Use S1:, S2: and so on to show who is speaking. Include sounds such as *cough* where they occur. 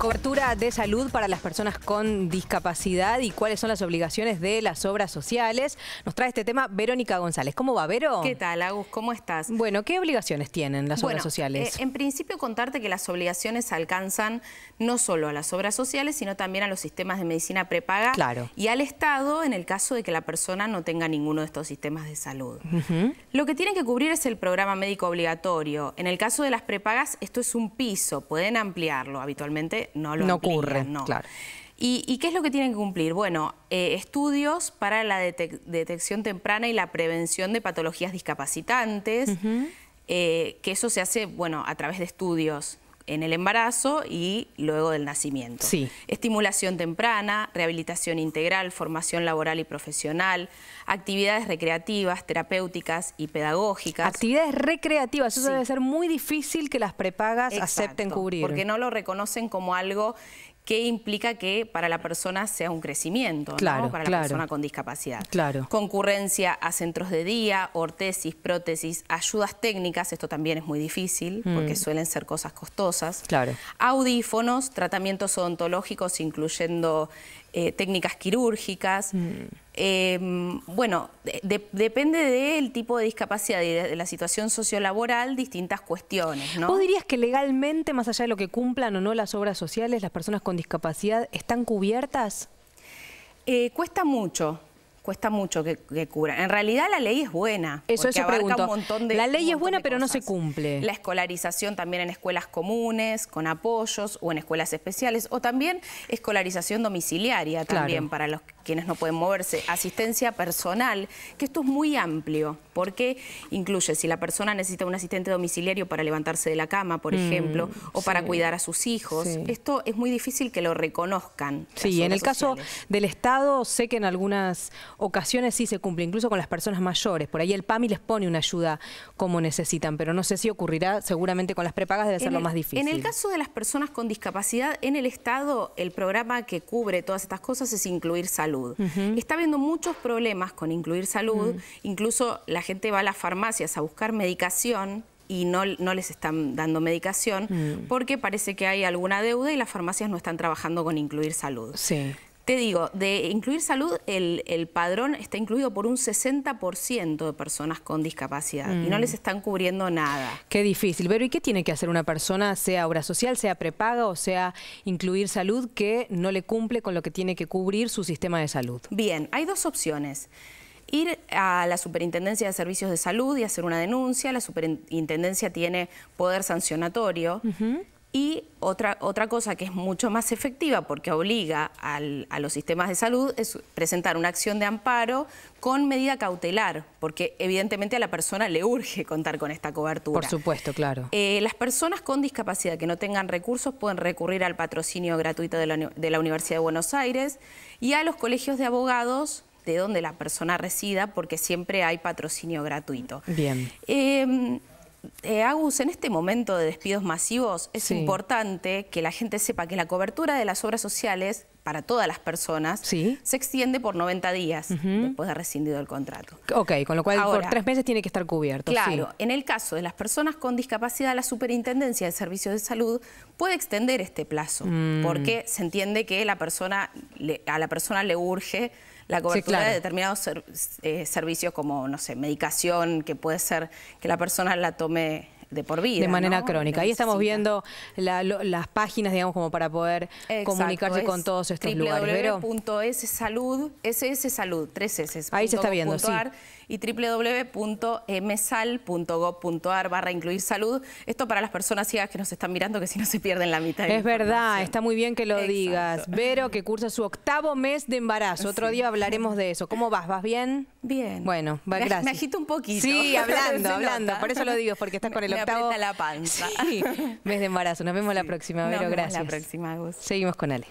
S1: Cobertura de salud para las personas con discapacidad y cuáles son las obligaciones de las obras sociales. Nos trae este tema Verónica González. ¿Cómo va, Vero?
S2: ¿Qué tal, Agus? ¿Cómo estás?
S1: Bueno, ¿qué obligaciones tienen las
S2: bueno,
S1: obras sociales?
S2: Eh, en principio contarte que las obligaciones alcanzan no solo a las obras sociales, sino también a los sistemas de medicina prepaga
S1: Claro.
S2: y al Estado en el caso de que la persona no tenga ninguno de estos sistemas de salud. Lo que tienen que cubrir es el programa médico obligatorio. En el caso de las prepagas, esto es un piso, pueden ampliarlo. Habitualmente no lo
S1: No
S2: amplían,
S1: ocurre,
S2: no.
S1: claro.
S2: ¿Y, y qué es lo que tienen que cumplir? Bueno, eh, estudios para la detec- detección temprana y la prevención de patologías discapacitantes, eh, que eso se hace, bueno, a través de estudios en el embarazo y luego del nacimiento.
S1: Sí.
S2: Estimulación temprana, rehabilitación integral, formación laboral y profesional, actividades recreativas, terapéuticas y pedagógicas.
S1: Actividades recreativas, eso
S2: Sí.
S1: debe ser muy difícil que las prepagas acepten cubrir.
S2: Porque no lo reconocen como algo que implica que para la persona sea un crecimiento, ¿no?
S1: Claro,
S2: para
S1: claro.
S2: la persona con discapacidad.
S1: Claro.
S2: Concurrencia a centros de día, ortesis, prótesis, ayudas técnicas, esto también es muy difícil porque suelen ser cosas costosas.
S1: Mm. Claro.
S2: Audífonos, tratamientos odontológicos incluyendo eh, técnicas quirúrgicas.
S1: Mm.
S2: Eh, bueno, de- de- depende del tipo de discapacidad y de, de la situación sociolaboral, distintas cuestiones, ¿no?
S1: ¿Vos dirías que legalmente, más allá de lo que cumplan o no las obras sociales, las personas con discapacidad están cubiertas?
S2: Eh, cuesta mucho, cuesta mucho que, que cubran. En realidad la ley es buena.
S1: Eso, eso pregunto.
S2: un montón de-
S1: La ley
S2: un
S1: es buena, pero no se cumple.
S2: La escolarización también en escuelas comunes, con apoyos o en escuelas especiales, o también escolarización domiciliaria
S1: Claro.
S2: también para los quienes no pueden moverse, asistencia personal, que esto es muy amplio, porque incluye si la persona necesita un asistente domiciliario para levantarse de la cama, por ejemplo, o para
S1: Mm,
S2: cuidar a sus hijos.
S1: Sí.
S2: Esto es muy difícil que lo reconozcan.
S1: Sí, en el caso del Estado sé que en algunas ocasiones sí se cumple, incluso con las personas mayores. Por ahí el PAMI les pone una ayuda como necesitan, pero no sé si ocurrirá, seguramente con las prepagas debe ser
S2: En
S1: lo
S2: el-
S1: más difícil.
S2: En el caso de las personas con discapacidad, en el Estado, el programa que cubre todas estas cosas es incluir salud. Está habiendo muchos problemas con incluir salud, incluso la gente va a las farmacias a buscar medicación y no, no les están dando medicación porque parece que hay alguna deuda y las farmacias no están trabajando con incluir salud.
S1: Sí.
S2: Te digo, de incluir salud, el, el padrón está incluido por un 60% de personas con discapacidad y no les están cubriendo nada.
S1: Qué difícil. Pero ¿y qué tiene que hacer una persona, sea obra social, sea prepaga o sea incluir salud, que no le cumple con lo que tiene que cubrir su sistema de salud?
S2: Bien, hay dos opciones. Ir a la Superintendencia de Servicios de Salud y hacer una denuncia. La Superintendencia tiene poder sancionatorio. Y otra, otra cosa que es mucho más efectiva porque obliga al- a los sistemas de salud es presentar una acción de amparo con medida cautelar, porque evidentemente a la persona le urge contar con esta cobertura.
S1: Por supuesto, claro.
S2: Eh, las personas con discapacidad que no tengan recursos pueden recurrir al patrocinio gratuito de la, uni- de la Universidad de Buenos Aires y a los colegios de abogados de donde la persona resida, porque siempre hay patrocinio gratuito.
S1: Bien.
S2: Eh, eh, Agus, en este momento de despidos masivos es
S1: Sí.
S2: importante que la gente sepa que la cobertura de las obras sociales para todas las personas
S1: Sí.
S2: se extiende por 90 días después de rescindido el contrato.
S1: Ok, con lo cual por
S2: Ahora,
S1: tres meses tiene que estar cubierto.
S2: Claro,
S1: sí.
S2: en el caso de las personas con discapacidad, la Superintendencia de Servicios de Salud puede extender este plazo,
S1: Mm.
S2: porque se entiende que la persona, le- a la persona le urge la cobertura
S1: claro.
S2: de determinados ser- eh, servicios como, no sé, medicación, que puede ser que la persona la tome de por vida.
S1: De manera
S2: ¿no?
S1: crónica. Ahí estamos viendo la- lo- las páginas, digamos, como para poder
S2: Exacto,
S1: comunicarse con todos estos lugares.
S2: Www.ssalud, SS Salud, tres S.
S1: Ahí se está viendo, sí.
S2: Y www.msal.gov.ar barra incluir salud. Esto para las personas ciegas que nos están mirando, que si no se pierden la mitad de la
S1: Es verdad, está muy bien que lo
S2: Exacto.
S1: digas. Vero, que cursa su octavo mes de embarazo. Otro día hablaremos de eso. ¿Cómo vas? ¿Vas bien?
S2: Bien.
S1: Bueno, va, gracias.
S2: me agito un poquito.
S1: Sí, *laughs* hablando, hablando. Por eso lo digo, porque estás con el octavo.
S2: la panza.
S1: Sí, mes de embarazo. Nos vemos la próxima,
S2: Nos
S1: Vero.
S2: vemos
S1: Gracias.
S2: la próxima, Gus.
S1: Seguimos con Ale.